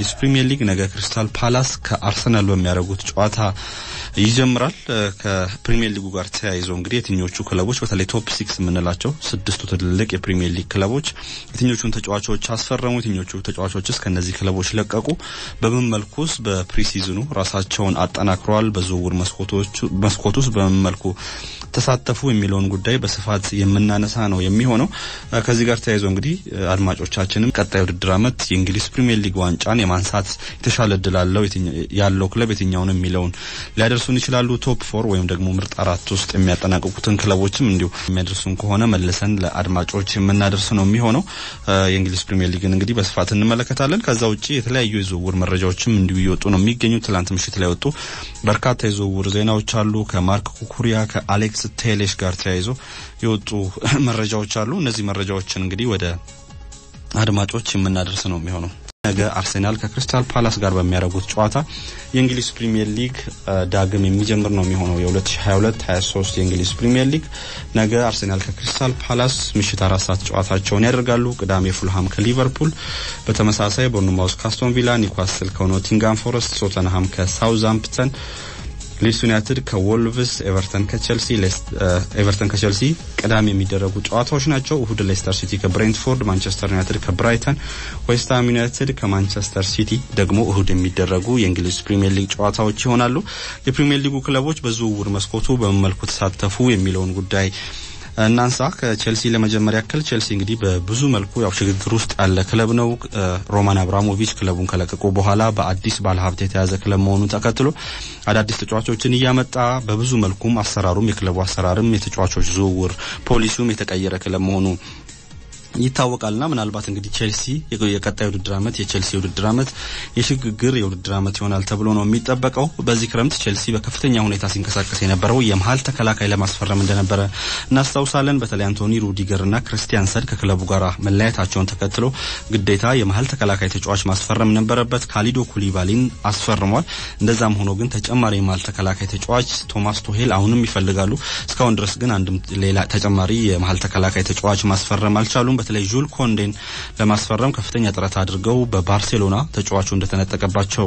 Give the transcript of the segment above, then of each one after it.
እንግሊዝ ፕሪሚየር ሊግ ነገ ክሪስታል ፓላስ ከአርሰናል በሚያደርጉት ጨዋታ ይጀምራል። ከፕሪሚየር ሊጉ ጋር ተያይዞ እንግዲህ የትኞቹ ክለቦች በተለይ top six የምንላቸው ስድስቱ ትልልቅ የፕሪሚየር ሊግ ክለቦች የትኞቹን ተጫዋቾች አስፈረሙ፣ የትኞቹ ተጫዋቾችስ ከእነዚህ ክለቦች ለቀቁ፣ በምን መልኩስ በ preseason ኑ ራሳቸውን አጠናክረዋል፣ በዝውውር መስኮት ውስጥ በምን መልኩ ተሳተፉ የሚለውን ጉዳይ በስፋት የምናነሳ ነው የሚሆነው። ከዚህ ጋር ተያይዞ እንግዲህ አድማጮቻችንም ቀጣይ ውድድር ዓመት የእንግሊዝ ፕሪሚየር ሊግ ዋንጫን የማንሳት የተሻለ እድል አለው ያለው ክለብ የትኛውን የሚለውን ሊያደርሱን ይችላሉ። top four ወይም ደግሞ ምርጥ አራት ውስጥ የሚያጠናቅቁትን ክለቦችም እንዲሁ የሚያደርሱን ከሆነ መልሰን ለአድማጮች የምናደርስ ነው የሚሆነው። የእንግሊዝ ፕሪሚየር ሊግን እንግዲህ በስፋት እንመለከታለን። ከዛ ውጭ የተለያዩ የዝውውር መረጃዎችም እንዲሁ እየወጡ ነው የሚገኙት። ትላንት ምሽት ላይ ወጡ በርካታ የዝውውር ዜናዎች አሉ። ከማርክ ኩኩሬያ ከአሌክስ ቴሌሽ ጋር ተያይዞ የወጡ መረጃዎች አሉ። እነዚህ መረጃዎችን እንግዲህ ወደ አድማጮች የምናደርስ ነው የሚሆነው። ነገ አርሴናል ከክሪስታል ፓላስ ጋር በሚያደርጉት ጨዋታ የእንግሊዝ ፕሪሚየር ሊግ ዳግም የሚጀምር ነው የሚሆነው። የ2022-23 የእንግሊዝ ፕሪሚየር ሊግ ነገ አርሴናል ከክሪስታል ፓላስ ምሽት አራት ሰዓት ጨዋታቸውን ያደርጋሉ። ቅዳሜ ፉልሃም ከሊቨርፑል፣ በተመሳሳይ ቦርንማውስ ከአስቶን ቪላ፣ ኒውካስል ከኖቲንጋም ፎረስት፣ ቶተንሃም ከሳውዝሃምፕተን ሊድስ ዩናይትድ ከወልቭስ፣ ኤቨርተን ከቸልሲ ኤቨርተን ከቸልሲ ቅዳሜ የሚደረጉ ጨዋታዎች ናቸው። እሁድ ሌስተር ሲቲ ከብሬንትፎርድ፣ ማንቸስተር ዩናይትድ ከብራይተን፣ ዌስትሃም ዩናይትድ ከማንቸስተር ሲቲ ደግሞ እሁድ የሚደረጉ የእንግሊዝ ፕሪሚየር ሊግ ጨዋታዎች ይሆናሉ። የፕሪሚየር ሊጉ ክለቦች በዝውውር መስኮቱ በምን መልኩ ተሳተፉ የሚለውን ጉዳይ እናንሳ። ከቼልሲ ለመጀመሪያ ያክል ቼልሲ እንግዲህ በብዙ መልኩ ያው ሽግግር ውስጥ ያለ ክለብ ነው። ሮማን አብራሞቪች ክለቡን ከለቀቁ በኋላ በአዲስ ባለሀብት የተያዘ ክለብ መሆኑን ተከትሎ አዳዲስ ተጫዋቾችን እያመጣ በብዙ መልኩም አሰራሩም የክለቡ አሰራርም የተጫዋቾች ዝውውር ፖሊሲውም የተቀየረ ክለብ መሆኑ ይታወቃልና ምናልባት እንግዲህ ቼልሲ የቀጣይ ውድድር ዓመት የቼልሲ የውድድር ዓመት የሽግግር የውድድር ዓመት ይሆናል ተብሎ ነው የሚጠበቀው። በዚህ ክረምት ቼልሲ በከፍተኛ ሁኔታ ሲንቀሳቀስ የነበረው የመሀል ተከላካይ ለማስፈረም እንደነበረ እናስታውሳለን። በተለይ አንቶኒ ሩዲገርና ክርስቲያንሰን ከክለቡ ጋር መለያየታቸውን ተከትሎ ግዴታ የመሀል ተከላካይ ተጫዋች ማስፈረም ነበረበት። ካሊዶ ኩሊባሊን አስፈርሟል። እንደዛም ሆኖ ግን ተጨማሪ የመሀል ተከላካይ ተጫዋች ቶማስ ቱሄል አሁንም ይፈልጋሉ። እስካሁን ድረስ ግን አንድም ሌላ ተጨማሪ የመሀል ተከላካይ ተጫዋች ማስፈረም አልቻሉም። በተለይ ዡል ኮንዴን ለማስፈረም ከፍተኛ ጥረት አድርገው በባርሴሎና ተጫዋቹ እንደተነጠቀባቸው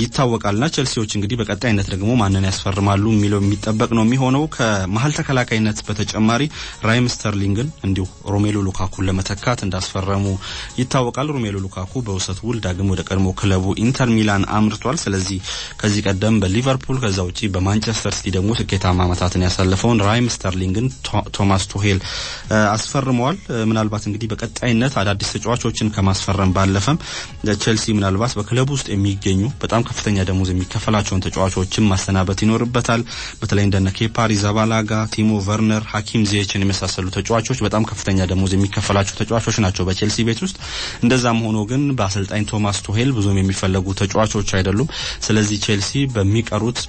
ይታወቃልና ቼልሲዎች እንግዲህ በቀጣይነት ደግሞ ማንን ያስፈርማሉ የሚለው የሚጠበቅ ነው የሚሆነው። ከመሀል ተከላካይነት በተጨማሪ ራሂም ስተርሊንግን እንዲሁ ሮሜሎ ሉካኩን ለመተካት እንዳስፈረሙ ይታወቃል። ሮሜሎ ሉካኩ በውሰት ውል ዳግም ወደ ቀድሞ ክለቡ ኢንተር ሚላን አምርቷል። ስለዚህ ከዚህ ቀደም በሊቨርፑል ከዛ ውጪ በማንቸስተር ሲቲ ደግሞ ስኬታማ ዓመታትን ያሳለፈውን ራሂም ስተርሊንግን ቶማስ ቱሄል አስፈርመዋል። ምናልባት እንግዲህ በቀጣይነት አዳዲስ ተጫዋቾችን ከማስፈረም ባለፈም ቼልሲ ምናልባት በክለቡ ውስጥ የሚገኙ በጣም ከፍተኛ ደሞዝ የሚከፈላቸውን ተጫዋቾችን ማሰናበት ይኖርበታል። በተለይ እንደነ ኬፓ አሪዛባላጋ፣ ቲሞ ቨርነር፣ ሀኪም ዚየችን የመሳሰሉ ተጫዋቾች በጣም ከፍተኛ ደሞዝ የሚከፈላቸው ተጫዋቾች ናቸው በቼልሲ ቤት ውስጥ። እንደዛም ሆኖ ግን በአሰልጣኝ ቶማስ ቱሄል ብዙም የሚፈለጉ ተጫዋቾች አይደሉም። ስለዚህ ቼልሲ በሚቀሩት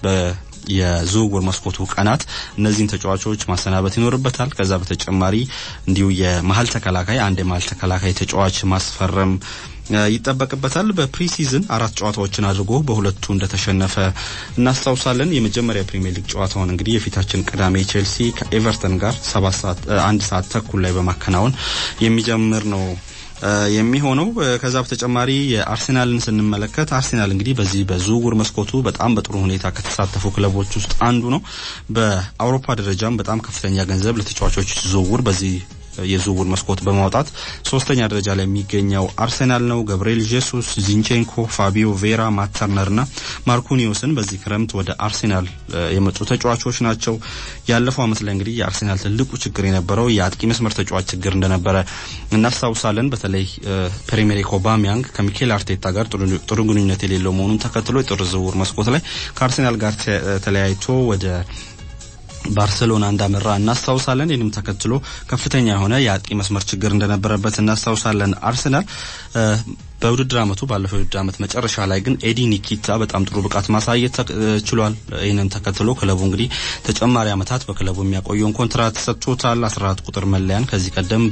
የዝውውር መስኮቱ ቀናት እነዚህን ተጫዋቾች ማሰናበት ይኖርበታል። ከዛ በተጨማሪ እንዲሁ የመሀል ተከላካይ አንድ የመሀል ተከላካይ ተጫዋች ማስፈረም ይጠበቅበታል። በ preseason አራት ጨዋታዎችን አድርጎ በሁለቱ እንደተሸነፈ እናስታውሳለን። የመጀመሪያ ፕሪሚየር ሊግ ጨዋታውን እንግዲህ የፊታችን ቅዳሜ ቼልሲ ከኤቨርተን ጋር ሰባት ሰዓት አንድ ሰዓት ተኩል ላይ በማከናወን የሚጀምር ነው የሚሆነው ከዛ በተጨማሪ የአርሴናልን ስንመለከት አርሴናል እንግዲህ በዚህ በዝውውር መስኮቱ በጣም በጥሩ ሁኔታ ከተሳተፉ ክለቦች ውስጥ አንዱ ነው። በአውሮፓ ደረጃም በጣም ከፍተኛ ገንዘብ ለተጫዋቾች ዝውውር በዚህ የዝውውር መስኮት በማውጣት ሶስተኛ ደረጃ ላይ የሚገኘው አርሴናል ነው። ገብርኤል ጄሱስ፣ ዚንቼንኮ፣ ፋቢዮ ቬራ፣ ማተርነርና ማርኩኒዮስን በዚህ ክረምት ወደ አርሴናል የመጡ ተጫዋቾች ናቸው። ያለፈው ዓመት ላይ እንግዲህ የአርሴናል ትልቁ ችግር የነበረው የአጥቂ መስመር ተጫዋች ችግር እንደነበረ እናስታውሳለን። በተለይ ፒየር ኤምሪክ ኦባሚያንግ ከሚኬል አርቴታ ጋር ጥሩ ግንኙነት የሌለው መሆኑን ተከትሎ የጥር ዝውውር መስኮት ላይ ከአርሴናል ጋር ተለያይቶ ወደ ባርሴሎና እንዳመራ እናስታውሳለን። ይህንም ተከትሎ ከፍተኛ የሆነ የአጥቂ መስመር ችግር እንደነበረበት እናስታውሳለን። አርሰናል በውድድር አመቱ ባለፈው የውድድር አመት መጨረሻ ላይ ግን ኤዲ ንኬቲያ በጣም ጥሩ ብቃት ማሳየት ችሏል። ይህንን ተከትሎ ክለቡ እንግዲህ ተጨማሪ አመታት በክለቡ የሚያቆየውን ኮንትራት ሰጥቶታል። 14 ቁጥር መለያን ከዚህ ቀደም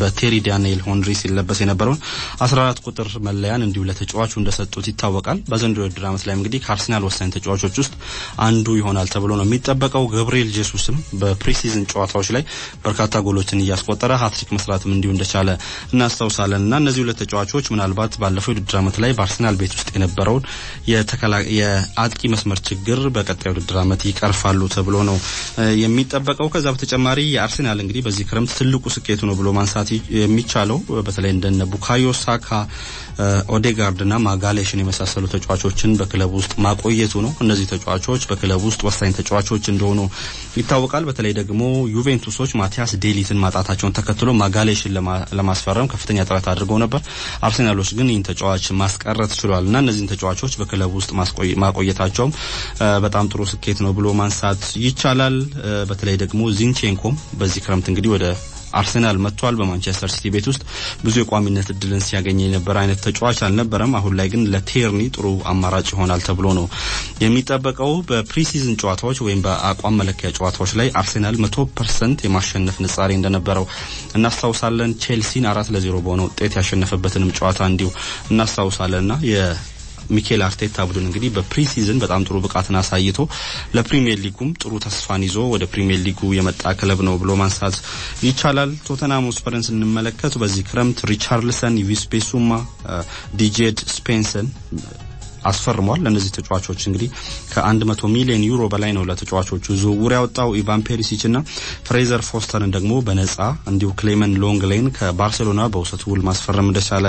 በቲየሪ ዳንኤል ሄንሪ ሲለበስ የነበረውን 14 ቁጥር መለያን እንዲሁ ለተጫዋቹ እንደሰጡት ይታወቃል። በዘንድሮ የውድድር አመት ላይም እንግዲህ ከአርሰናል ወሳኝ ተጫዋቾች ውስጥ አንዱ ይሆናል ተብሎ ነው የሚጠበቀው። ገብርኤል ጄሱስም በ preseason ጨዋታዎች ላይ በርካታ ጎሎችን እያስቆጠረ ሀትሪክ መስራትም እንዲሁ እንደቻለ እናስታውሳለን እና እነዚህ ሁለት ተጫዋቾች ምናልባት ምናልባት ባለፈው የውድድር ዓመት ላይ በአርሰናል ቤት ውስጥ የነበረውን የአጥቂ መስመር ችግር በቀጣይ ውድድር ዓመት ይቀርፋሉ ተብሎ ነው የሚጠበቀው። ከዛ በተጨማሪ የአርሰናል እንግዲህ በዚህ ክረምት ትልቁ ስኬቱ ነው ብሎ ማንሳት የሚቻለው በተለይ እንደነ ቡካዮ ሳካ ኦዴጋርድና ማጋሌስን የመሳሰሉ ተጫዋቾችን በክለቡ ውስጥ ማቆየቱ ነው። እነዚህ ተጫዋቾች በክለቡ ውስጥ ወሳኝ ተጫዋቾች እንደሆኑ ይታወቃል። በተለይ ደግሞ ዩቬንቱሶች ማቲያስ ዴሊትን ማጣታቸውን ተከትሎ ማጋሌስን ለማስፈረም ከፍተኛ ጥረት አድርገው ነበር። አርሴናሎች ግን ይህን ተጫዋች ማስቀረት ችሏል እና እነዚህን ተጫዋቾች በክለቡ ውስጥ ማቆየታቸውም በጣም ጥሩ ስኬት ነው ብሎ ማንሳት ይቻላል። በተለይ ደግሞ ዚንቼንኮም በዚህ ክረምት እንግዲህ ወደ አርሰናል መጥቷል። በማንቸስተር ሲቲ ቤት ውስጥ ብዙ የቋሚነት እድልን ሲያገኝ የነበረ አይነት ተጫዋች አልነበረም። አሁን ላይ ግን ለቴርኒ ጥሩ አማራጭ ይሆናል ተብሎ ነው የሚጠበቀው። በ preseason ጨዋታዎች ወይም በአቋም መለኪያ ጨዋታዎች ላይ አርሰናል መቶ percent የማሸነፍ ንጻሬ እንደነበረው እናስታውሳለን። ቼልሲን አራት ለዜሮ በሆነ ውጤት ያሸነፈበትንም ጨዋታ እንዲሁ እናስታውሳለንና ሚኬል አርቴታ ቡድን እንግዲህ በ preseason በጣም ጥሩ ብቃትን አሳይቶ ለፕሪሚየር ሊጉም ጥሩ ተስፋን ይዞ ወደ ፕሪሚየር ሊጉ የመጣ ክለብ ነው ብሎ ማንሳት ይቻላል። ቶተናም ስፐርን ስንመለከት በዚህ ክረምት ሪቻርልሰን፣ ኢቭስ ቢሱማ፣ ዲጄድ ስፔንስን አስፈርሟል። ለእነዚህ ተጫዋቾች እንግዲህ ከአንድ መቶ ሚሊዮን ዩሮ በላይ ነው ለተጫዋቾቹ ዝውውር ያወጣው። ኢቫን ፔሪሲች እና ፍሬዘር ፎስተርን ደግሞ በነጻ እንዲሁ ክሌመን ሎንግሌን ከባርሴሎና በውሰት ውል ማስፈረም እንደቻለ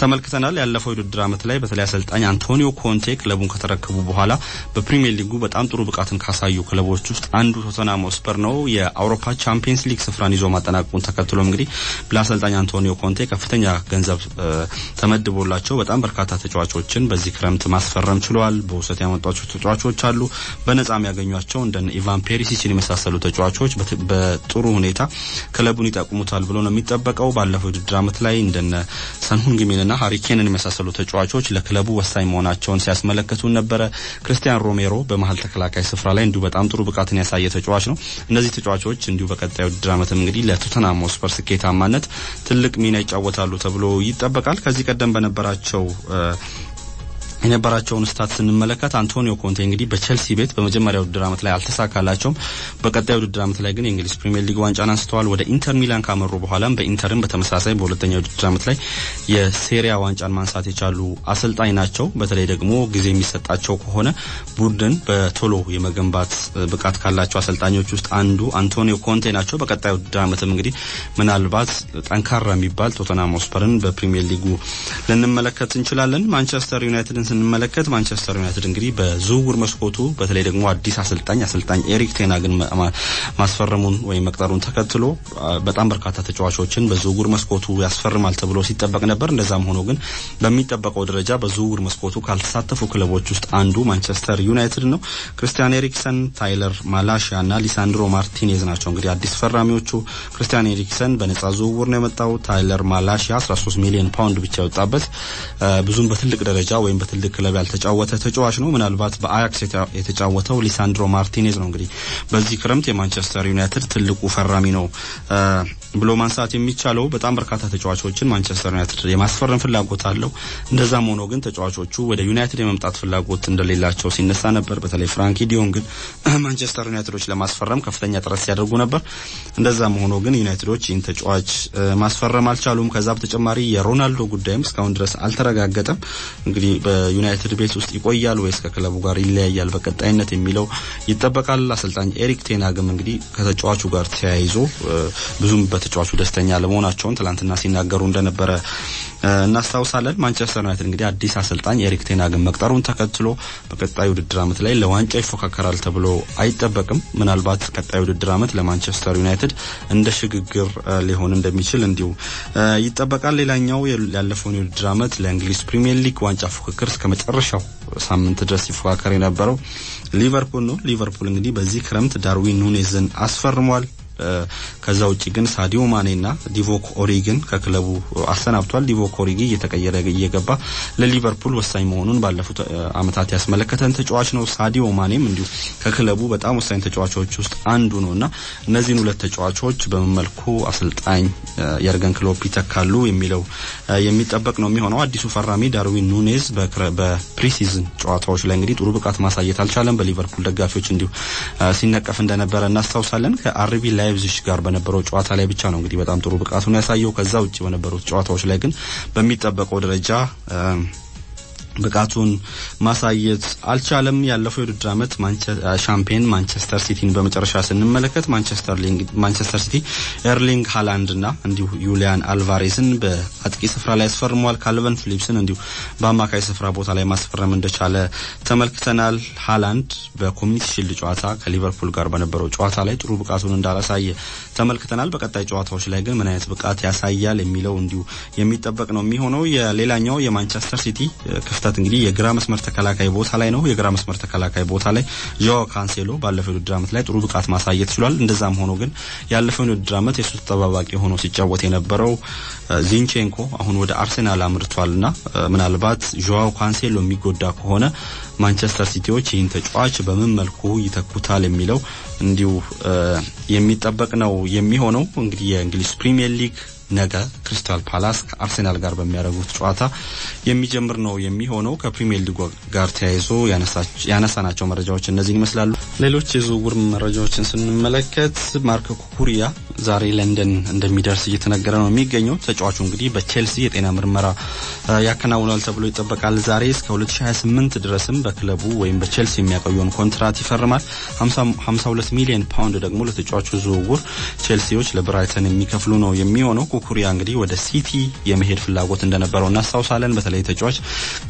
ተመልክተናል። ያለፈው የውድድር ዓመት ላይ በተለይ አሰልጣኝ አንቶኒዮ ኮንቴ ክለቡን ከተረከቡ በኋላ በፕሪሚየር ሊጉ በጣም ጥሩ ብቃትን ካሳዩ ክለቦች ውስጥ አንዱ ቶተናም ስፐር ነው። የአውሮፓ ቻምፒየንስ ሊግ ስፍራን ይዞ ማጠናቀቁን ተከትሎ እንግዲህ ለአሰልጣኝ አንቶኒዮ ኮንቴ ከፍተኛ ገንዘብ ተመድቦላቸው በጣም በርካታ ተጫዋቾችን በዚህ ክረምት ማስፈረም ችለዋል። በውሰት ያመጧቸው ተጫዋቾች አሉ። በነጻ የሚያገኟቸው እንደነ ኢቫን ፔሪሲችን የመሳሰሉ ተጫዋቾች በጥሩ ሁኔታ ክለቡን ይጠቅሙታል ብሎ ነው የሚጠበቀው። ባለፈው የውድድር ዓመት ላይ እንደነ ሰንሁንግሚንና ሀሪኬንን የመሳሰሉ ተጫዋቾች ለክለቡ ወሳኝ መሆናቸውን ሲያስመለክቱን ነበረ። ክርስቲያን ሮሜሮ በመሀል ተከላካይ ስፍራ ላይ እንዲሁ በጣም ጥሩ ብቃትን ያሳየ ተጫዋች ነው። እነዚህ ተጫዋቾች እንዲሁ በቀጣይ ውድድር ዓመትም እንግዲህ ለቶተንሃም ሆትስፐር ስኬታማነት ትልቅ ሚና ይጫወታሉ ተብሎ ይጠበቃል። ከዚህ ቀደም በነበራቸው የነበራቸውን stat ስንመለከት አንቶኒዮ ኮንቴ እንግዲህ በቸልሲ ቤት በመጀመሪያ ውድድር ዓመት ላይ አልተሳካላቸውም። በቀጣይ ውድድር ዓመት ላይ ግን የእንግሊዝ ፕሪሚየር ሊግ ዋንጫን አንስተዋል። ወደ ኢንተር ሚላን ካመሩ በኋላም በኢንተርም በተመሳሳይ በሁለተኛ ውድድር ዓመት ላይ የሴሪያ ዋንጫን ማንሳት የቻሉ አሰልጣኝ ናቸው። በተለይ ደግሞ ጊዜ የሚሰጣቸው ከሆነ ቡድን በቶሎ የመገንባት ብቃት ካላቸው አሰልጣኞች ውስጥ አንዱ አንቶኒዮ ኮንቴ ናቸው። በቀጣይ ውድድር ዓመትም እንግዲህ ምናልባት ጠንካራ የሚባል ቶተንሃም ሆትስፐርን በፕሪሚየር ሊጉ ልንመለከት እንችላለን። ማንቸስተር ዩናይትድን ስንመለከት ማንቸስተር ዩናይትድ እንግዲህ በዝውውር መስኮቱ በተለይ ደግሞ አዲስ አሰልጣኝ አሰልጣኝ ኤሪክ ቴናግን ማስፈረሙን ወይም መቅጠሩን ተከትሎ በጣም በርካታ ተጫዋቾችን በዝውውር መስኮቱ ያስፈርማል ተብሎ ሲጠበቅ ነበር። እንደዛም ሆኖ ግን በሚጠበቀው ደረጃ በዝውውር መስኮቱ ካልተሳተፉ ክለቦች ውስጥ አንዱ ማንቸስተር ዩናይትድ ነው። ክርስቲያን ኤሪክሰን፣ ታይለር ማላሺያ እና ሊሳንድሮ ማርቲኔዝ ናቸው እንግዲህ አዲስ ፈራሚዎቹ። ክርስቲያን ኤሪክሰን በነጻ ዝውውር ነው የመጣው። ታይለር ማላሺያ 13 ሚሊዮን ፓውንድ ብቻ የወጣበት ብዙም በትልቅ ደረጃ ወይም በትልቅ ክለብ ያልተጫወተ ተጫዋች ነው። ምናልባት በአያክስ የተጫወተው ሊሳንድሮ ማርቲኔዝ ነው እንግዲህ በዚህ ክረምት የማንቸስተር ዩናይትድ ትልቁ ፈራሚ ነው ብሎ ማንሳት የሚቻለው። በጣም በርካታ ተጫዋቾችን ማንቸስተር ዩናይትድ የማስፈረም ፍላጎት አለው። እንደዛም ሆኖ ግን ተጫዋቾቹ ወደ ዩናይትድ የመምጣት ፍላጎት እንደሌላቸው ሲነሳ ነበር። በተለይ ፍራንኪ ዲዮንግን ማንቸስተር ዩናይትዶች ለማስፈረም ከፍተኛ ጥረት ሲያደርጉ ነበር። እንደዛም ሆኖ ግን ዩናይትዶች ይህን ተጫዋች ማስፈረም አልቻሉም። ከዛ በተጨማሪ የሮናልዶ ጉዳይም እስካሁን ድረስ አልተረጋገጠም። እንግዲህ በዩናይትድ ቤት ውስጥ ይቆያል ወይስ ከክለቡ ጋር ይለያያል በቀጣይነት የሚለው ይጠበቃል። አሰልጣኝ ኤሪክ ቴናግም እንግዲህ ከተጫዋቹ ጋር ተያይዞ ብዙም በተጫዋቹ ደስተኛ አለመሆናቸውን ትላንትና ሲናገሩ እንደነበረ እናስታውሳለን። ማንቸስተር ዩናይትድ እንግዲህ አዲስ አሰልጣኝ ኤሪክ ቴናግን መቅጠሩን ተከትሎ በቀጣይ ውድድር ዓመት ላይ ለዋንጫ ይፎካከራል ተብሎ አይጠበቅም። ምናልባት ቀጣይ ውድድር ዓመት ለማንቸስተር ዩናይትድ እንደ ሽግግር ሊሆን እንደሚችል እንዲሁ ይጠበቃል። ሌላኛው ያለፈውን የውድድር ዓመት ለእንግሊዝ ፕሪሚየር ሊግ ዋንጫ ፉክክር እስከ መጨረሻው ሳምንት ድረስ ሲፎካከር የነበረው ሊቨርፑል ነው። ሊቨርፑል እንግዲህ በዚህ ክረምት ዳርዊን ኑኔዝን አስፈርሟል። ከዛ ውጭ ግን ሳዲዮ ማኔና ዲቮክ ኦሪግን ከክለቡ አሰናብቷል። ዲቮክ ኦሪጊ እየተቀየረ እየገባ ለሊቨርፑል ወሳኝ መሆኑን ባለፉት ዓመታት ያስመለከተን ተጫዋች ነው። ሳዲዮ ማኔም እንዲሁ ከክለቡ በጣም ወሳኝ ተጫዋቾች ውስጥ አንዱ ነው እና እነዚህን ሁለት ተጫዋቾች በምን መልኩ አሰልጣኝ የርገን ክሎፕ ይተካሉ የሚለው የሚጠበቅ ነው የሚሆነው። አዲሱ ፈራሚ ዳርዊን ኑኔዝ በ preseason ጨዋታዎች ላይ እንግዲህ ጥሩ ብቃት ማሳየት አልቻለም። በሊቨርፑል ደጋፊዎች እንዲሁ ሲነቀፍ እንደነበረ እናስታውሳለን። ከአርቢ ላይ ከላይፕዚግ ጋር በነበረው ጨዋታ ላይ ብቻ ነው እንግዲህ በጣም ጥሩ ብቃቱን ያሳየው። ከዛ ውጭ በነበሩት ጨዋታዎች ላይ ግን በሚጠበቀው ደረጃ ብቃቱን ማሳየት አልቻለም። ያለፈው የውድድር ዓመት ሻምፒየን ማንቸስተር ሲቲን በመጨረሻ ስንመለከት ማንቸስተር ሲቲ ኤርሊንግ ሃላንድ እና እንዲሁ ዩሊያን አልቫሬዝን በአጥቂ ስፍራ ላይ አስፈርሟል። ካልቨን ፊሊፕስን እንዲሁ በአማካይ ስፍራ ቦታ ላይ ማስፈረም እንደቻለ ተመልክተናል። ሃላንድ በኮሚኒቲ ሺልድ ጨዋታ ከሊቨርፑል ጋር በነበረው ጨዋታ ላይ ጥሩ ብቃቱን እንዳላሳየ ተመልክተናል። በቀጣይ ጨዋታዎች ላይ ግን ምን አይነት ብቃት ያሳያል የሚለው እንዲሁ የሚጠበቅ ነው የሚሆነው። የሌላኛው የማንቸስተር ሲቲ ክፍተት እንግዲህ የግራ መስመር ተከላካይ ቦታ ላይ ነው። የግራ መስመር ተከላካይ ቦታ ላይ ጆዋ ካንሴሎ ባለፈው የውድድር ዓመት ላይ ጥሩ ብቃት ማሳየት ችሏል። እንደዛም ሆኖ ግን ያለፈውን የውድድር ዓመት የሱ ተጠባባቂ ሆኖ ሲጫወት የነበረው ዚንቼንኮ አሁን ወደ አርሴናል አምርቷልና ምናልባት ጆዋኦ ካንሴሎ የሚጎዳ ከሆነ ማንቸስተር ሲቲዎች ይህን ተጫዋች በምን መልኩ ይተኩታል የሚለው እንዲሁ የሚጠበቅ ነው የሚሆነው። እንግዲህ የእንግሊዝ ፕሪሚየር ሊግ ነገ ክሪስታል ፓላስ ከአርሴናል ጋር በሚያደርጉት ጨዋታ የሚጀምር ነው የሚሆነው። ከፕሪሚየር ሊጉ ጋር ተያይዞ ያነሳናቸው መረጃዎች እነዚህን ይመስላሉ። ሌሎች የዝውውር መረጃዎችን ስንመለከት ማርክ ኩኩሪያ ዛሬ ለንደን እንደሚደርስ እየተነገረ ነው የሚገኘው። ተጫዋቹ እንግዲህ በቼልሲ የጤና ምርመራ ያከናውናል ተብሎ ይጠበቃል። ዛሬ እስከ 2028 ድረስም በክለቡ ወይም በቼልሲ የሚያቆየውን ኮንትራት ይፈርማል። 52 ሚሊዮን ፓውንድ ደግሞ ለተጫዋቹ ዝውውር ቼልሲዎች ለብራይተን የሚከፍሉ ነው የሚሆነው። ኩኩሪያ እንግዲህ ወደ ሲቲ የመሄድ ፍላጎት እንደነበረው እናስታውሳለን። በተለይ ተጫዋቹ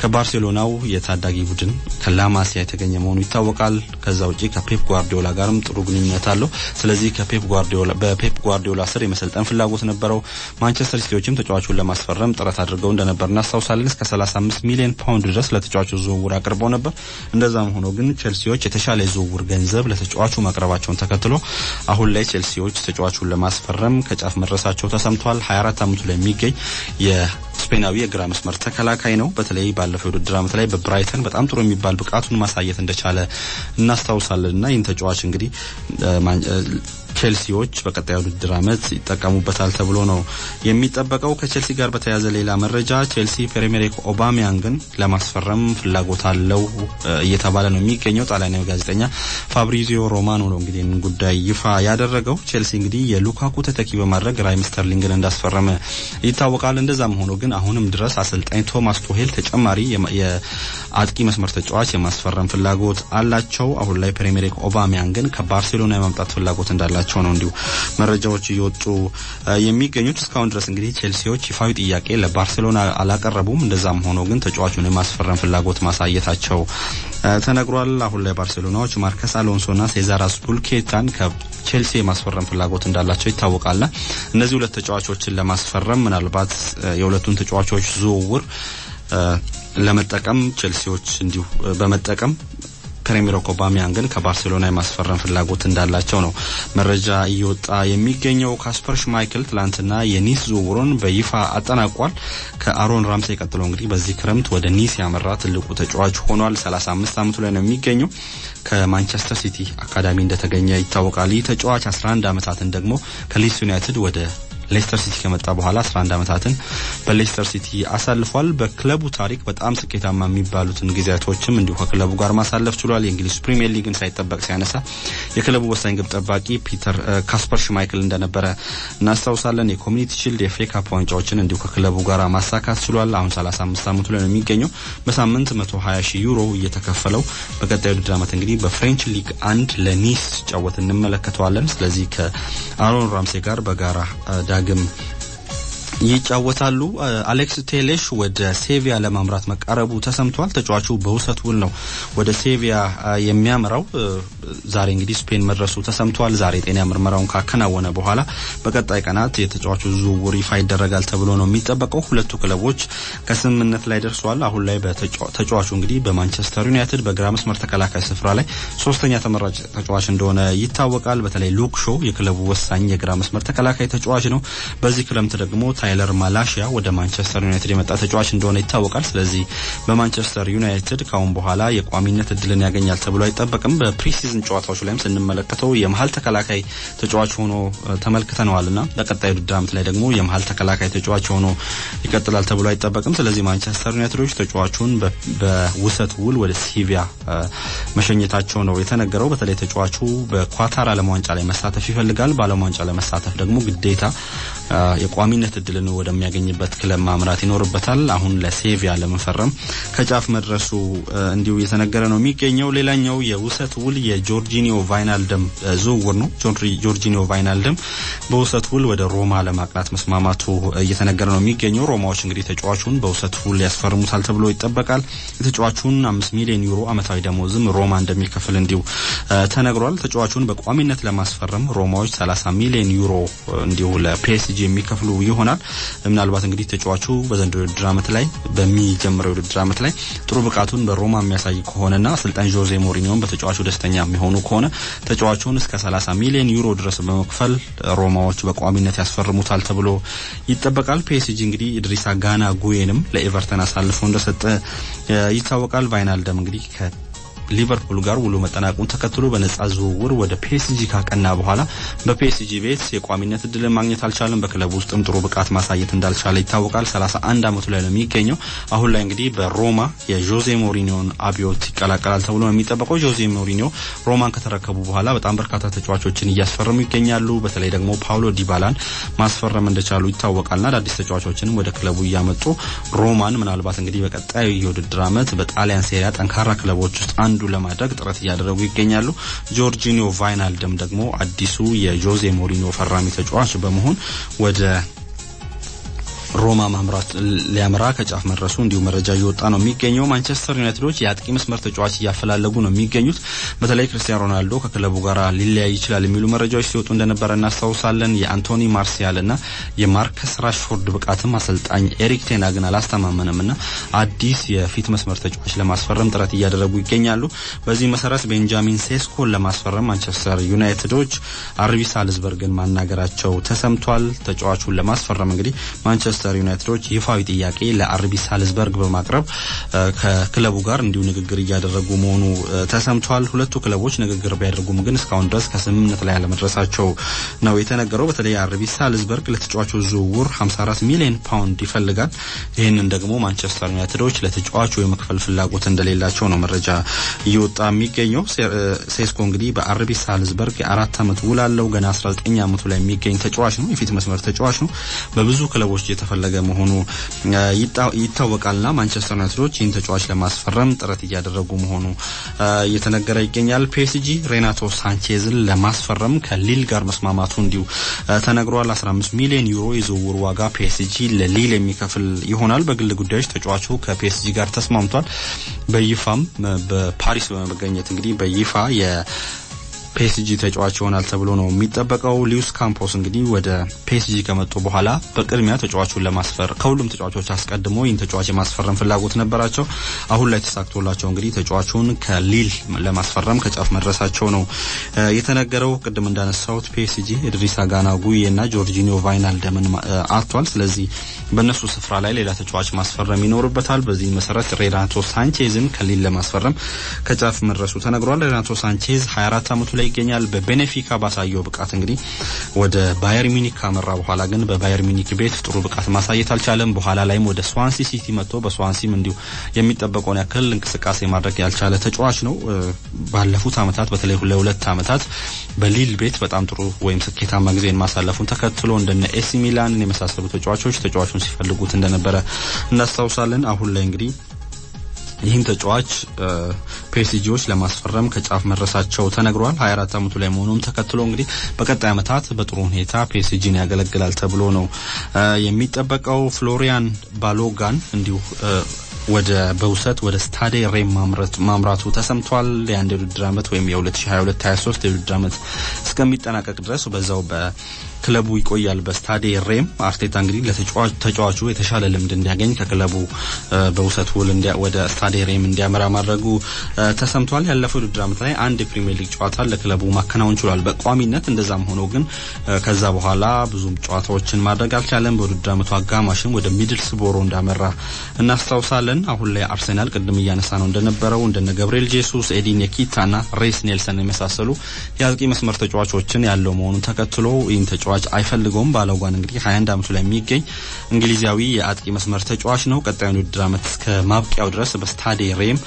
ከባርሴሎናው የታዳጊ ቡድን ከላማሲያ የተገኘ መሆኑ ይታወቃል። ከዛ ውጪ ከፔፕ ጓርዲዮላ ጋርም ጥሩ ግንኙነት አለው። ስለዚህ ከፔፕ ጓርዲዮላ በፔፕ ጓርዲዮላ ስር የመሰልጠን ፍላጎት ነበረው። ማንቸስተር ሲቲዎችም ተጫዋቹን ለማስፈረም ጥረት አድርገው እንደነበር እናስታውሳለን። እስከ 35 ሚሊዮን ፓውንድ ድረስ ለተጫዋቹ ዝውውር አቅርበው ነበር። እንደዛም ሆኖ ግን ቼልሲዎች የተሻለ የዝውውር ገንዘብ ለተጫዋቹ ማቅረባቸውን ተከትሎ አሁን ላይ ቼልሲዎች ተጫዋቹን ለማስፈረም ከጫፍ መድረሳቸው ተሰምቷል። 24 ዓመቱ ላይ የሚገኝ የስፔናዊ የግራ መስመር ተከላካይ ነው። በተለይ ባለፈው የውድድር ዓመት ላይ በብራይተን በጣም ጥሩ የሚባል ብቃቱን ማሳየት እንደቻለ እናስታውሳለን እና ይህን ተጫዋች እንግዲህ ቼልሲዎች በቀጣይ ውድድር ዓመት ይጠቀሙበታል ተብሎ ነው የሚጠበቀው። ከቼልሲ ጋር በተያያዘ ሌላ መረጃ ቼልሲ ፔሬሜሪክ ኦባሚያንግን ለማስፈረም ፍላጎት አለው እየተባለ ነው የሚገኘው። ጣሊያናዊ ጋዜጠኛ ፋብሪዚዮ ሮማኖ ነው እንግዲህ ጉዳዩን ይፋ ያደረገው። ቼልሲ እንግዲህ የሉካኩ ተተኪ በማድረግ ራሂም ስተርሊንግን እንዳስፈረመ ይታወቃል። እንደዛም ሆኖ ግን አሁንም ድረስ አሰልጣኝ ቶማስ ቱሄል ተጨማሪ የአጥቂ መስመር ተጫዋች የማስፈረም ፍላጎት አላቸው። አሁን ላይ ፒየር ኤምሪክ ኦባሚያንግን ከባርሴሎና የማምጣት ፍላጎት እንዳላቸው ያላቸው ነው እንዲሁ መረጃዎች እየወጡ የሚገኙት። እስካሁን ድረስ እንግዲህ ቼልሲዎች ይፋዊ ጥያቄ ለባርሴሎና አላቀረቡም። እንደዛም ሆኖ ግን ተጫዋቹን የማስፈረም ፍላጎት ማሳየታቸው ተነግሯል። አሁን ላይ ባርሴሎናዎች ማርኮስ አሎንሶና ሴዛር አዝፒሊኬታን ከቼልሲ የማስፈረም ፍላጎት እንዳላቸው ይታወቃልና እነዚህ ሁለት ተጫዋቾችን ለማስፈረም ምናልባት የሁለቱን ተጫዋቾች ዝውውር ለመጠቀም ቼልሲዎች እንዲሁ በመጠቀም ፒየር ኦባሚያንግን ከባርሴሎና የማስፈረም ፍላጎት እንዳላቸው ነው መረጃ እየወጣ የሚገኘው። ካስፐር ሽማይክል ትላንትና የኒስ ዝውውሩን በይፋ አጠናቋል። ከአሮን ራምሴ ቀጥሎ እንግዲህ በዚህ ክረምት ወደ ኒስ ያመራ ትልቁ ተጫዋች ሆኗል። 35 ዓመቱ ላይ ነው የሚገኘው። ከማንቸስተር ሲቲ አካዳሚ እንደተገኘ ይታወቃል። ይህ ተጫዋች 11 ዓመታትን ደግሞ ከሊድስ ዩናይትድ ወደ ሌስተር ሲቲ ከመጣ በኋላ 11 ዓመታትን በሌስተር ሲቲ አሳልፏል። በክለቡ ታሪክ በጣም ስኬታማ የሚባሉትን ጊዜያቶችም እንዲሁ ከክለቡ ጋር ማሳለፍ ችሏል። የእንግሊዝ ፕሪሚየር ሊግን ሳይጠበቅ ሲያነሳ የክለቡ ወሳኝ ግብ ጠባቂ ፒተር ካስፐር ሽማይክል እንደነበረ እናስታውሳለን። የ community shield የ FA cup ዋንጫዎችን እንዲሁ ከክለቡ ጋር ማሳካት ችሏል። አሁን 35 ዓመቱ ላይ ነው የሚገኘው። በሳምንት 120 ሺህ ዩሮ እየተከፈለው በቀጣዩ ውድድር ዓመት እንግዲህ በ French ሊግ አንድ ለኒስ ሲጫወት እንመለከተዋለን። ስለዚህ ከአሮን ራምሴ ጋር በጋራ ዳግም ይጫወታሉ። አሌክስ ቴሌስ ወደ ሴቪያ ለማምራት መቃረቡ ተሰምቷል። ተጫዋቹ በውሰት ውል ነው ወደ ሴቪያ የሚያመራው። ዛሬ እንግዲህ ስፔን መድረሱ ተሰምቷል። ዛሬ የጤና ምርመራውን ካከናወነ በኋላ በቀጣይ ቀናት የተጫዋቹ ዝውውር ይፋ ይደረጋል ተብሎ ነው የሚጠበቀው። ሁለቱ ክለቦች ከስምምነት ላይ ደርሰዋል። አሁን ላይ ተጫዋቹ እንግዲህ በማንቸስተር ዩናይትድ በግራ መስመር ተከላካይ ስፍራ ላይ ሶስተኛ ተመራጭ ተጫዋች እንደሆነ ይታወቃል። በተለይ ሉክ ሾው የክለቡ ወሳኝ የግራ መስመር ተከላካይ ተጫዋች ነው። በዚህ ክረምት ደግሞ ታይለር ማላሺያ ወደ ማንቸስተር ዩናይትድ የመጣ ተጫዋች እንደሆነ ይታወቃል። ስለዚህ በማንቸስተር ዩናይትድ ካሁን በኋላ የቋሚነት እድልን ያገኛል ተብሎ አይጠበቅም። በፕሪሲዝን ጨዋታዎች ላይም ስንመለከተው የመሀል ተከላካይ ተጫዋች ሆኖ ተመልክተነዋልና በቀጣይ ውድድር ዓመት ላይ ደግሞ የመሀል ተከላካይ ተጫዋች ሆኖ ይቀጥላል ተብሎ አይጠበቅም። ስለዚህ ማንቸስተር ዩናይትዶች ተጫዋቹን በውሰት ውል ወደ ሲቪያ መሸኘታቸው ነው የተነገረው። በተለይ ተጫዋቹ በኳታር ዓለም ዋንጫ ላይ መሳተፍ ይፈልጋል። በዓለም ዋንጫ ላይ ደግሞ ግዴታ የቋሚነት እድልን ወደሚያገኝበት ክለብ ማምራት ይኖርበታል። አሁን ለሴቪያ ለመፈረም ከጫፍ መድረሱ እንዲሁ እየተነገረ ነው የሚገኘው። ሌላኛው የውሰት ውል የጆርጂኒዮ ቫይናልደም ዝውውር ነው። ጆርጂኒዮ ቫይናልደም በውሰት ውል ወደ ሮማ ለማቅናት መስማማቱ እየተነገረ ነው የሚገኘው። ሮማዎች እንግዲህ ተጫዋቹን በውሰት ውል ያስፈርሙታል ተብሎ ይጠበቃል። የተጫዋቹን አምስት ሚሊዮን ዩሮ ዓመታዊ ደሞዝም ሮማ እንደሚከፍል እንዲሁ ተነግሯል። ተጫዋቹን በቋሚነት ለማስፈረም ሮማዎች 30 ሚሊዮን ዩሮ እንዲሁ ለፒኤስጂ የሚከፍሉ ይሆናል። ምናልባት እንግዲህ ተጫዋቹ በዘንድሮ የውድድር ዓመት ላይ በሚጀምረው የውድድር ዓመት ላይ ጥሩ ብቃቱን በሮማ የሚያሳይ ከሆነና አሰልጣኝ ጆዜ ሞሪኒዮን በተጫዋቹ ደስተኛ የሚሆኑ ከሆነ ተጫዋቹን እስከ 30 ሚሊዮን ዩሮ ድረስ በመክፈል ሮማዎች በቋሚነት ያስፈርሙታል ተብሎ ይጠበቃል። ፒኤስጂ እንግዲህ ኢድሪሳ ጋና ጉዬንም ለኤቨርተን አሳልፎ እንደሰጠ ይታወቃል። ቫይናልደም እንግዲህ ሊቨርፑል ጋር ውሉ መጠናቀቁን ተከትሎ በነጻ ዝውውር ወደ ፒኤስጂ ካቀና በኋላ በፒኤስጂ ቤት የቋሚነት እድልን ማግኘት አልቻለም። በክለቡ ውስጥም ጥሩ ብቃት ማሳየት እንዳልቻለ ይታወቃል። 31 ዓመቱ ላይ ነው የሚገኘው። አሁን ላይ እንግዲህ በሮማ የጆዜ ሞሪኒዮን አብዮት ይቀላቀላል ተብሎ ነው የሚጠበቀው። ጆዜ ሞሪኒዮ ሮማን ከተረከቡ በኋላ በጣም በርካታ ተጫዋቾችን እያስፈረሙ ይገኛሉ። በተለይ ደግሞ ፓውሎ ዲባላን ማስፈረም እንደቻሉ ይታወቃልና አዳዲስ ተጫዋቾችንም ወደ ክለቡ እያመጡ ሮማን ምናልባት እንግዲህ በቀጣዩ የውድድር ዓመት በጣሊያን ሴሪያ ጠንካራ ክለቦች ውስጥ አንዱ ለማድረግ ጥረት እያደረጉ ይገኛሉ። ጆርጂኒዮ ቫይናልደም ደግሞ አዲሱ የጆዜ ሞሪኒዮ ፈራሚ ተጫዋች በመሆን ወደ ሮማ ማምራት ሊያመራ ከጫፍ መድረሱ እንዲሁ መረጃ እየወጣ ነው የሚገኘው። ማንቸስተር ዩናይትዶች የአጥቂ መስመር ተጫዋች እያፈላለጉ ነው የሚገኙት። በተለይ ክርስቲያኖ ሮናልዶ ከክለቡ ጋር ሊለያይ ይችላል የሚሉ መረጃዎች ሲወጡ እንደነበረ እናስታውሳለን። የአንቶኒ ማርሲያል እና የማርከስ ራሽፎርድ ብቃትም አሰልጣኝ ኤሪክ ቴንሃግን አላስተማመንም እና አዲስ የፊት መስመር ተጫዋች ለማስፈረም ጥረት እያደረጉ ይገኛሉ። በዚህ መሰረት ቤንጃሚን ሴስኮን ለማስፈረም ማንቸስተር ዩናይትዶች አርቢ ሳልዝበርግን ማናገራቸው ተሰምቷል። ተጫዋቹን ለማስፈረም እንግዲህ ማንቸስተር ዩናይትዶች ይፋዊ ጥያቄ ለአርቢ ሳልዝበርግ በማቅረብ ከክለቡ ጋር እንዲሁ ንግግር እያደረጉ መሆኑ ተሰምቷል። ሁለቱ ክለቦች ንግግር ቢያደርጉም ግን እስካሁን ድረስ ከስምምነት ላይ አለመድረሳቸው ነው የተነገረው። በተለይ አርቢ ሳልዝበርግ ለተጫዋቹ ዝውውር 54 ሚሊዮን ፓውንድ ይፈልጋል። ይህንን ደግሞ ማንቸስተር ዩናይትዶች ለተጫዋቹ የመክፈል ፍላጎት እንደሌላቸው ነው መረጃ እየወጣ የሚገኘው። ሴስኮ እንግዲህ በአርቢ ሳልዝበርግ የአራት ዓመት ውል አለው። ገና 19 ዓመቱ ላይ የሚገኝ ተጫዋች ነው። የፊት መስመር ተጫዋች ነው። በብዙ ክለቦች የተፈለገ መሆኑ ይታወቃልና ማንቸስተር ዩናይትዶች ይህን ተጫዋች ለማስፈረም ጥረት እያደረጉ መሆኑ እየተነገረ ይገኛል። ፒኤስጂ ሬናቶ ሳንቼዝን ለማስፈረም ከሊል ጋር መስማማቱ እንዲሁ ተነግሯል። 15 ሚሊዮን ዩሮ የዝውውር ዋጋ ፒኤስጂ ለሊል የሚከፍል ይሆናል። በግል ጉዳዮች ተጫዋቹ ከፒኤስጂ ጋር ተስማምቷል። በይፋም በፓሪስ በመገኘት እንግዲህ በይፋ ፒኤስጂ ተጫዋች ይሆናል ተብሎ ነው የሚጠበቀው። ሊዊስ ካምፖስ እንግዲህ ወደ ፒኤስጂ ከመጡ በኋላ በቅድሚያ ተጫዋቹን ለማስፈረም ከሁሉም ተጫዋቾች አስቀድሞ ይህን ተጫዋች የማስፈረም ፍላጎት ነበራቸው። አሁን ላይ ተሳክቶላቸው እንግዲህ ተጫዋቹን ከሊል ለማስፈረም ከጫፍ መድረሳቸው ነው የተነገረው። ቅድም እንዳነሳሁት ፒኤስጂ ኢድሪሳ ጋና ጉዬ እና ጆርጂኒዮ ቫይናልደምን አጥቷል። ስለዚህ በእነሱ ስፍራ ላይ ሌላ ተጫዋች ማስፈረም ይኖርበታል። በዚህ መሰረት ሬናቶ ሳንቼዝን ከሊል ለማስፈረም ከጫፍ መድረሱ ተነግሯል። ሬናቶ ሳንቼዝ 24 ዓመቱ ላይ ይገኛል። በቤኔፊካ ባሳየው ብቃት እንግዲህ ወደ ባየር ሙኒክ ካመራ በኋላ ግን በባየር ሙኒክ ቤት ጥሩ ብቃት ማሳየት አልቻለም። በኋላ ላይም ወደ ስዋንሲ ሲቲ መጥቶ በስዋንሲም እንዲሁ የሚጠበቀውን ያክል እንቅስቃሴ ማድረግ ያልቻለ ተጫዋች ነው። ባለፉት ዓመታት በተለይ ለሁለት ዓመታት በሊል ቤት በጣም ጥሩ ወይም ስኬታማ ጊዜን ማሳለፉን ተከትሎ እንደነ ኤሲ ሚላንን የመሳሰሉ ተጫዋቾች ተጫዋቹን ሲፈልጉት እንደነበረ እናስታውሳለን። አሁን ላይ እንግዲህ ይህን ተጫዋች ፒኤስጂዎች ለማስፈረም ከጫፍ መድረሳቸው ተነግሯል። 24 ዓመቱ ላይ መሆኑም ተከትሎ እንግዲህ በቀጣይ ዓመታት በጥሩ ሁኔታ ፒኤስጂን ያገለግላል ተብሎ ነው የሚጠበቀው። ፎላሪን ባሎጋን እንዲሁ ወደ በውሰት ወደ ስታዴ ሬም ማምራቱ ተሰምቷል። የአንድ የውድድር ዓመት ወይም የ2022/23 የውድድር ዓመት እስከሚጠናቀቅ ድረስ በዛው በክለቡ ይቆያል በስታዴ ሬም። አርቴታ እንግዲህ ለተጫዋቹ የተሻለ ልምድ እንዲያገኝ ከክለቡ በውሰት ውል ወደ ስታዴ ሬም እንዲያመራ ማድረጉ ተሰምቷል። ያለፈው የውድድር ዓመት ላይ አንድ የፕሪሚየር ሊግ ጨዋታ ለክለቡ ማከናወን ችሏል በቋሚነት። እንደዛም ሆኖ ግን ከዛ በኋላ ብዙም ጨዋታዎችን ማድረግ አልቻለም። በውድድር ዓመቱ አጋማሽም ወደ ሚድልስቦሮ እንዳመራ እናስታውሳለን። አሁን ላይ አርሴናል ቅድም እያነሳ ነው እንደነበረው እንደነ ገብርኤል ጄሱስ፣ ኤዲ ንኬታና ሬስ ኔልሰን የመሳሰሉ የአጥቂ መስመር ተጫዋቾችን ያለው መሆኑን ተከትሎ ይህን ተጫዋች አይፈልገውም። ባሎጋን እንግዲህ 21 ዓመቱ ላይ የሚገኝ እንግሊዛዊ የአጥቂ መስመር ተጫዋች ነው። ቀጣዩን ውድድር ዓመት እስከ ማብቂያው ድረስ በስታዴ ሬም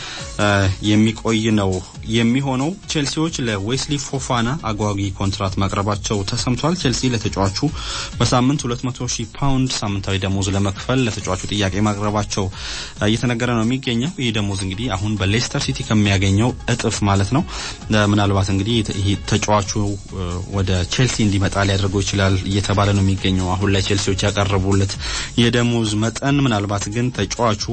የሚቆይ ነው የሚሆነው። ቼልሲዎች ለዌስሊ ፎፋና አጓጊ ኮንትራት ማቅረባቸው ተሰምቷል። ቼልሲ ለተጫዋቹ በሳምንት 200 ሺህ ፓውንድ ሳምንታዊ ደሞዝ ለመክፈል ለተጫዋቹ ጥያቄ ማቅረባቸው እየተነገረ ነው የሚገኘው። ይህ ደሞዝ እንግዲህ አሁን በሌስተር ሲቲ ከሚያገኘው እጥፍ ማለት ነው። ምናልባት እንግዲህ ተጫዋቹ ወደ ቼልሲ እንዲመጣ ሊያደርገው ይችላል እየተባለ ነው የሚገኘው። አሁን ላይ ቼልሲዎች ያቀረቡለት የደሞዝ መጠን ምናልባት ግን ተጫዋቹ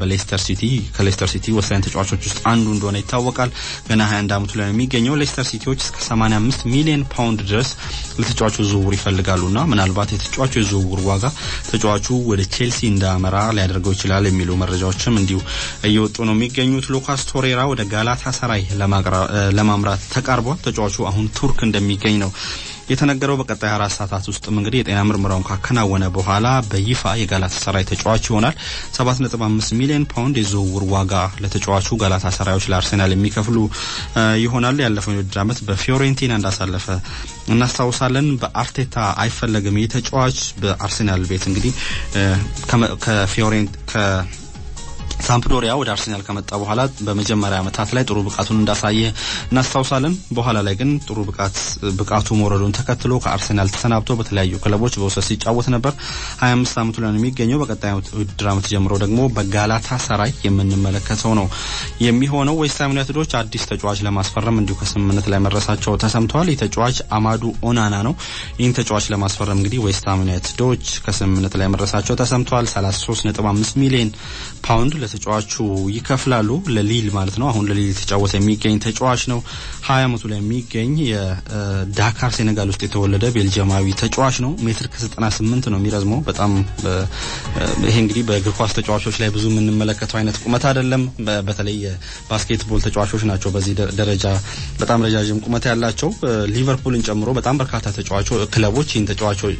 በሌስተር ሲቲ ከሌስተር ሲቲ ወሳኝ ተጫዋቾች ውስጥ አንዱ እንደሆነ ይታወቃል። ገና 21 ዓመቱ ላይ ነው የሚገኘው። ሌስተር ሲቲዎች እስከ 85 ሚሊዮን ፓውንድ ድረስ ለተጫዋቹ ዝውውር ይፈልጋሉና ምናልባት የተጫዋቹ የዝውውር ዋጋ ተጫዋቹ ወደ ቼልሲ እንዲያመራ ሊያደርገው ይችላል የሚሉ መረጃዎችም እንዲሁ እየወጡ ነው የሚገኙት። ሉካስ ቶሬራ ወደ ጋላታ ሰራይ ለማምራት ተቃርቧል። ተጫዋቹ አሁን ቱርክ እንደሚገኝ ነው የተነገረው በቀጣይ አራት ሰዓታት ውስጥም እንግዲህ የጤና ምርመራውን ካከናወነ በኋላ በይፋ የጋላታ ሰራይ ተጫዋች ይሆናል። 7.5 ሚሊዮን ፓውንድ የዝውውር ዋጋ ለተጫዋቹ ጋላታ ሰራዮች ለአርሴናል የሚከፍሉ ይሆናል። ያለፈው የውድድር ዓመት በፊዮሬንቲና እንዳሳለፈ እናስታውሳለን። በአርቴታ አይፈለግም። ይህ ተጫዋች በአርሴናል ቤት እንግዲህ ከፊዮሬንት ሳምፕዶሪያ ወደ አርሴናል ከመጣ በኋላ በመጀመሪያ ዓመታት ላይ ጥሩ ብቃቱን እንዳሳየ እናስታውሳለን። በኋላ ላይ ግን ጥሩ ብቃት ብቃቱ መውረዱን ተከትሎ ከአርሴናል ተሰናብቶ በተለያዩ ክለቦች በውሰት ሲጫወት ነበር። 25 ዓመቱ ላይ ነው የሚገኘው። በቀጣይ ውድድር ዓመት ጀምሮ ደግሞ በጋላታ ሰራይ የምንመለከተው ነው የሚሆነው። ዌስትሃም ዩናይትዶች አዲስ ተጫዋች ለማስፈረም እንዲሁ ከስምምነት ላይ መድረሳቸው ተሰምተዋል። ይህ ተጫዋች አማዱ ኦናና ነው። ይህን ተጫዋች ለማስፈረም እንግዲህ ዌስትሃም ዩናይትዶች ከስምምነት ላይ መድረሳቸው ተሰምተዋል። 33.5 ሚሊዮን ፓውንድ ለተጫዋቹ ይከፍላሉ። ለሊል ማለት ነው። አሁን ለሊል እየተጫወተ የሚገኝ ተጫዋች ነው። ሀያ አመቱ ላይ የሚገኝ የዳካር ሴኔጋል ውስጥ የተወለደ ቤልጅየማዊ ተጫዋች ነው። ሜትር ከዘጠና ስምንት ነው የሚረዝመው። በጣም ይሄ እንግዲህ በእግር ኳስ ተጫዋቾች ላይ ብዙ የምንመለከተው አይነት ቁመት አይደለም። በተለይ የባስኬትቦል ተጫዋቾች ናቸው በዚህ ደረጃ በጣም ረጃጅም ቁመት ያላቸው። ሊቨርፑልን ጨምሮ በጣም በርካታ ተጫዋቾች ክለቦች ይህን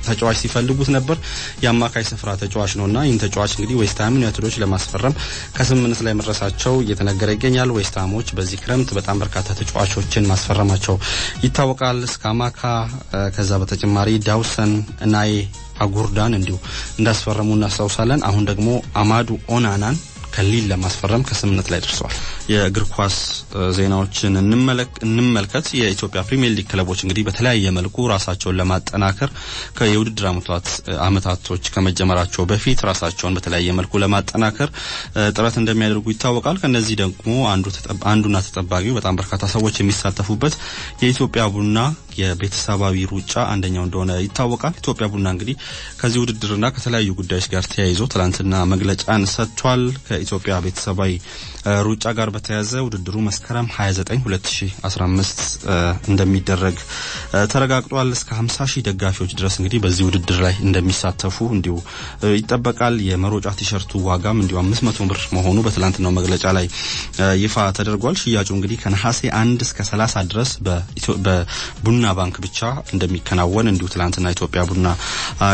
ተጫዋች ሲፈልጉት ነበር። የአማካይ ስፍራ ተጫዋች ነው እና ይህን ተጫዋች እንግዲህ ዌስትሃም ዩናይትዶች ለማስፈረም ከስምምነት ላይ መድረሳቸው እየተነገረ ይገኛል። ዌስትሃሞች በዚህ ክረምት በጣም በርካታ ተጫዋቾችን ማስፈረማቸው ይታወቃል። ስካማካ ከዛ በተጨማሪ ዳውሰን እናዬ አጉርዳን እንዲሁ እንዳስፈረሙ እናስታውሳለን። አሁን ደግሞ አማዱ ኦናናን ከሊል ለማስፈረም ከስምምነት ላይ ደርሰዋል። የእግር ኳስ ዜናዎችን እንመልከት። የኢትዮጵያ ፕሪሚየር ሊግ ክለቦች እንግዲህ በተለያየ መልኩ ራሳቸውን ለማጠናከር የውድድር አመታቶች ከመጀመራቸው በፊት ራሳቸውን በተለያየ መልኩ ለማጠናከር ጥረት እንደሚያደርጉ ይታወቃል። ከነዚህ ደግሞ አንዱና ተጠባቂው በጣም በርካታ ሰዎች የሚሳተፉበት የኢትዮጵያ ቡና የቤተሰባዊ ሩጫ አንደኛው እንደሆነ ይታወቃል። ኢትዮጵያ ቡና እንግዲህ ከዚህ ውድድርና ከተለያዩ ጉዳዮች ጋር ተያይዞ ትላንትና መግለጫን ሰጥቷል። ከኢትዮጵያ ቤተሰባዊ ሩጫ ጋር በተያያዘ ውድድሩ መስከረም 29 2015 እንደሚደረግ ተረጋግጧል። እስከ 50 ሺህ ደጋፊዎች ድረስ እንግዲህ በዚህ ውድድር ላይ እንደሚሳተፉ እንዲሁ ይጠበቃል። የመሮጫ ቲሸርቱ ዋጋም እንዲሁ 500 ብር መሆኑ በትላንትናው መግለጫ ላይ ይፋ ተደርጓል። ሽያጩ እንግዲህ ከነሐሴ 1 እስከ 30 ድረስ በቡና ባንክ ብቻ እንደሚከናወን እንዲሁ ትላንትና ኢትዮጵያ ቡና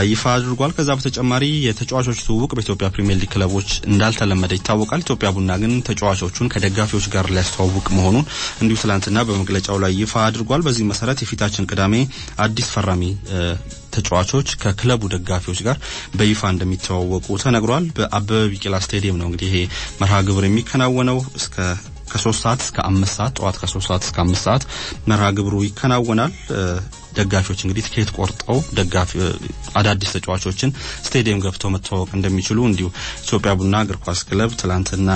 ይፋ አድርጓል። ከዛ በተጨማሪ የተጫዋቾች ትውውቅ በኢትዮጵያ ፕሪሚየር ሊግ ክለቦች እንዳልተለመደ ይታወቃል። ኢትዮጵያ ቡና ግን ተጫዋቾቹን ከደጋፊዎች ጋር ሊያስተዋውቅ መሆኑን እንዲሁ ትላንትና በመግለጫው ላይ ይፋ አድርጓል። በዚህ መሰረት የፊታችን ቅዳሜ አዲስ ፈራሚ ተጫዋቾች ከክለቡ ደጋፊዎች ጋር በይፋ እንደሚተዋወቁ ተነግሯል። በአበበ ቢቂላ ስቴዲየም ነው እንግዲህ ይሄ መርሃ ግብር የሚከናወነው እስከ ከሶስት ሰዓት እስከ አምስት ሰዓት ጠዋት ከሶስት ሰዓት እስከ አምስት ሰዓት መርሃ ግብሩ ይከናወናል። ደጋፊዎች እንግዲህ ትኬት ቆርጠው ደጋፊ አዳዲስ ተጫዋቾችን ስቴዲየም ገብተው መተዋወቅ እንደሚችሉ እንዲሁ ኢትዮጵያ ቡና እግር ኳስ ክለብ ትላንትና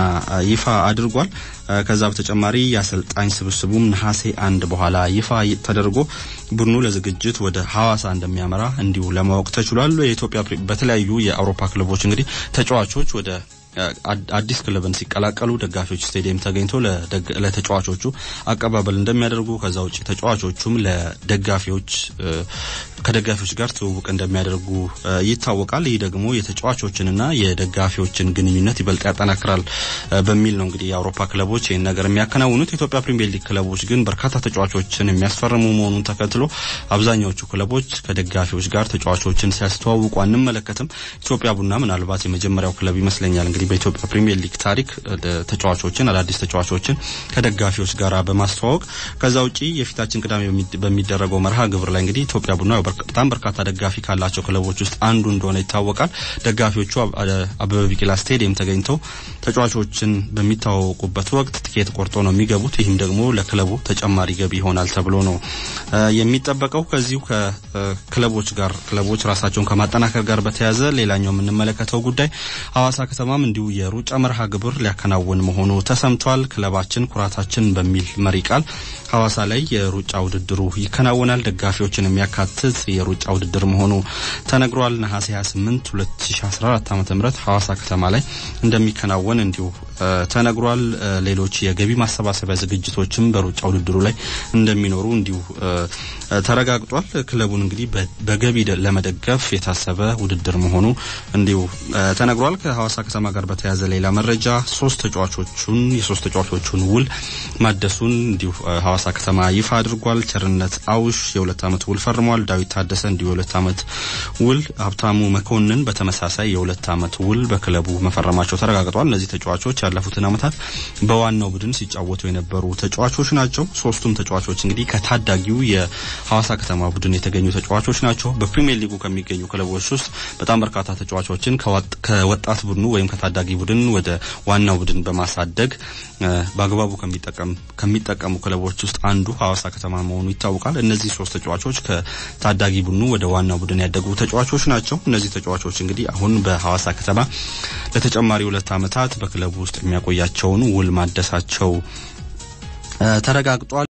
ይፋ አድርጓል። ከዛ በተጨማሪ የአሰልጣኝ ስብስቡም ነሐሴ አንድ በኋላ ይፋ ተደርጎ ቡድኑ ለዝግጅት ወደ ሐዋሳ እንደሚያመራ እንዲሁ ለማወቅ ተችሏል። የኢትዮጵያ በተለያዩ የአውሮፓ ክለቦች እንግዲህ ተጫዋቾች ወደ አዲስ ክለብን ሲቀላቀሉ ደጋፊዎች ስቴዲየም ተገኝተው ለተጫዋቾቹ አቀባበል እንደሚያደርጉ ከዛ ውጭ ተጫዋቾቹም ለደጋፊዎች ከደጋፊዎች ጋር ትውውቅ እንደሚያደርጉ ይታወቃል። ይህ ደግሞ የተጫዋቾችንና የደጋፊዎችን ግንኙነት ይበልጥ ያጠናክራል በሚል ነው እንግዲህ የአውሮፓ ክለቦች ይህን ነገር የሚያከናውኑት። የኢትዮጵያ ፕሪሚየር ሊግ ክለቦች ግን በርካታ ተጫዋቾችን የሚያስፈርሙ መሆኑን ተከትሎ አብዛኛዎቹ ክለቦች ከደጋፊዎች ጋር ተጫዋቾችን ሲያስተዋውቁ አንመለከትም። ኢትዮጵያ ቡና ምናልባት የመጀመሪያው ክለብ ይመስለኛል እንግዲህ በኢትዮጵያ ፕሪሚየር ሊግ ታሪክ ተጫዋቾችን አዳዲስ ተጫዋቾችን ከደጋፊዎች ጋር በማስተዋወቅ ከዛ ውጪ የፊታችን ቅዳሜ በሚደረገው መርሃ ግብር ላይ እንግዲህ ኢትዮጵያ ቡና በጣም በርካታ ደጋፊ ካላቸው ክለቦች ውስጥ አንዱ እንደሆነ ይታወቃል። ደጋፊዎቹ አበበ ቢቂላ ስቴዲየም ተገኝተው ተጫዋቾችን በሚታወቁበት ወቅት ትኬት ቆርጦ ነው የሚገቡት። ይህም ደግሞ ለክለቡ ተጨማሪ ገቢ ይሆናል ተብሎ ነው የሚጠበቀው። ከዚሁ ከክለቦች ጋር ክለቦች ራሳቸውን ከማጠናከር ጋር በተያያዘ ሌላኛው የምንመለከተው ጉዳይ ሐዋሳ ከተማም እንዲሁ የሩጫ መርሃ ግብር ሊያከናውን መሆኑ ተሰምቷል። ክለባችን ኩራታችን በሚል መሪ ቃል ሐዋሳ ላይ የሩጫ ውድድሩ ይከናወናል። ደጋፊዎችን የሚያካትት የሩጫ ውድድር መሆኑ ተነግሯል። ነሐሴ 28 2014 ዓ.ም ሐዋሳ ከተማ ላይ እንደሚከናወን እንዲሁ ተነግሯል። ሌሎች የገቢ ማሰባሰቢያ ዝግጅቶችም በሩጫ ውድድሩ ላይ እንደሚኖሩ እንዲሁ ተረጋግጧል። ክለቡን እንግዲህ በገቢ ለመደገፍ የታሰበ ውድድር መሆኑ እንዲሁ ተነግሯል። ከሐዋሳ ከተማ ጋር በተያያዘ ሌላ መረጃ ሶስት ተጫዋቾቹን የሶስት ተጫዋቾቹን ውል ማደሱን እንዲሁ ሐዋሳ ከተማ ይፋ አድርጓል። ቸርነት አውሽ የሁለት ዓመት ውል ፈርሟል። ዳዊት ታደሰ እንዲሁ የሁለት ዓመት ውል፣ ሀብታሙ መኮንን በተመሳሳይ የሁለት ዓመት ውል በክለቡ መፈረማቸው ተረጋግጧል። እነዚህ ተጫዋቾች ያለፉትን ዓመታት በዋናው ቡድን ሲጫወቱ የነበሩ ተጫዋቾች ናቸው። ሶስቱም ተጫዋቾች እንግዲህ ከታዳጊው የሐዋሳ ከተማ ቡድን የተገኙ ተጫዋቾች ናቸው። በፕሪሚየር ሊጉ ከሚገኙ ክለቦች ውስጥ በጣም በርካታ ተጫዋቾችን ከወጣት ቡድኑ ወይም ከታዳጊ ቡድን ወደ ዋናው ቡድን በማሳደግ በአግባቡ ከሚጠቀሙ ክለቦች ውስጥ አንዱ ሐዋሳ ከተማ መሆኑ ይታወቃል። እነዚህ ሶስት ተጫዋቾች ከታዳጊ ቡድኑ ወደ ዋናው ቡድን ያደጉ ተጫዋቾች ናቸው። እነዚህ ተጫዋቾች እንግዲህ አሁን በሐዋሳ ከተማ ለተጨማሪ ሁለት ዓመታት በክለቡ ውስጥ የሚያቆያቸውን ውል ማደሳቸው ተረጋግጧል።